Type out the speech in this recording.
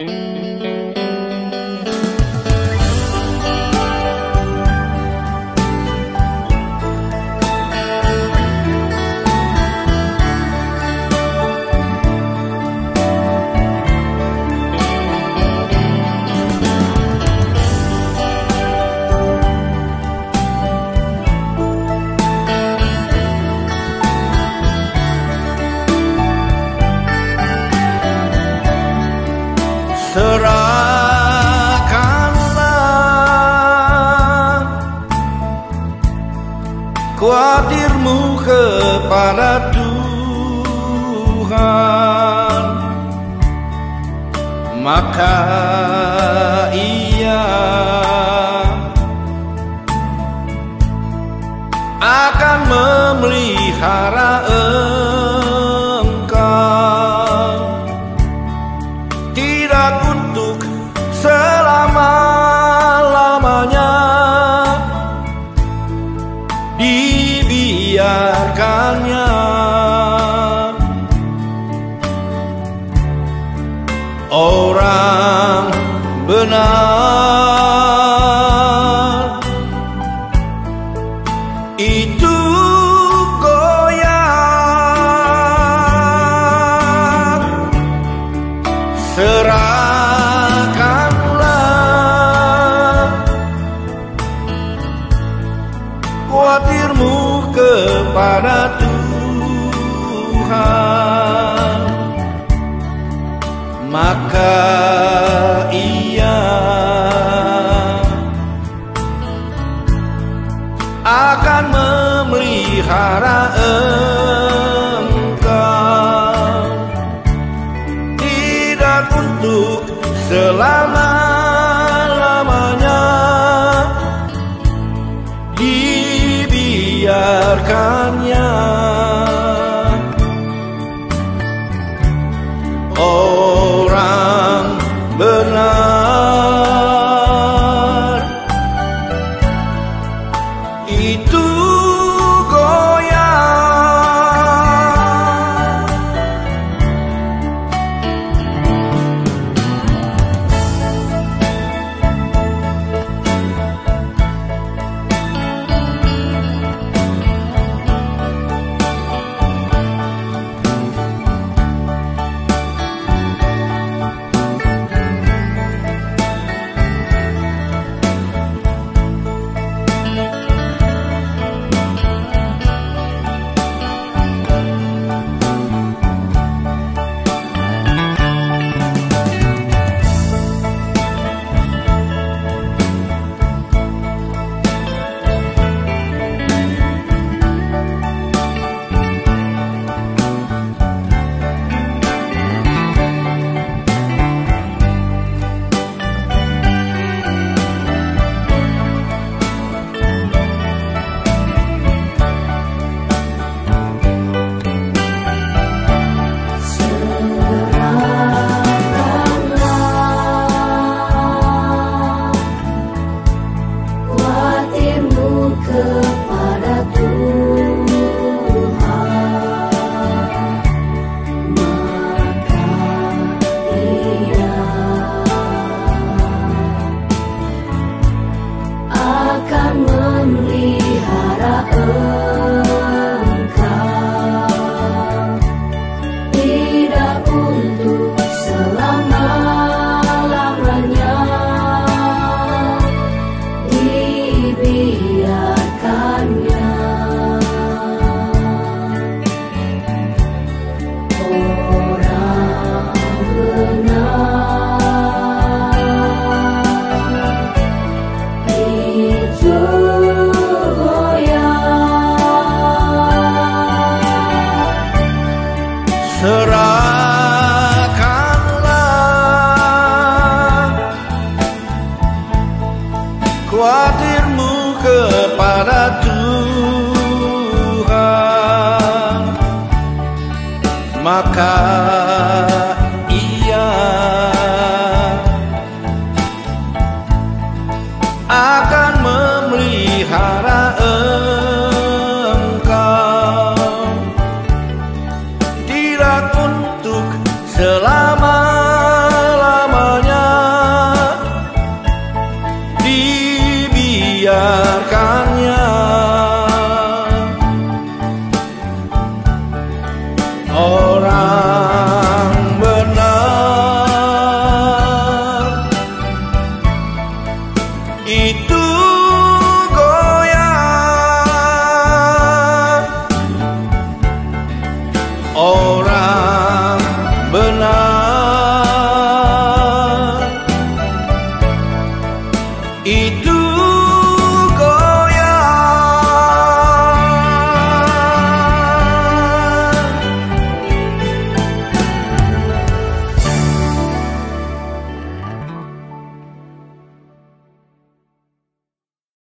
Mm-hmm. Khawatirmu kepada Tuhan. Maka ia akan memelihara dibiarkannya orang benar kepada Tuhan. Maka ia akan memelihara engkau akan memelihara khawatirmu kepada Tuhan. Maka ia akan memelihara engkau. Tidak untuk selama-lamanya y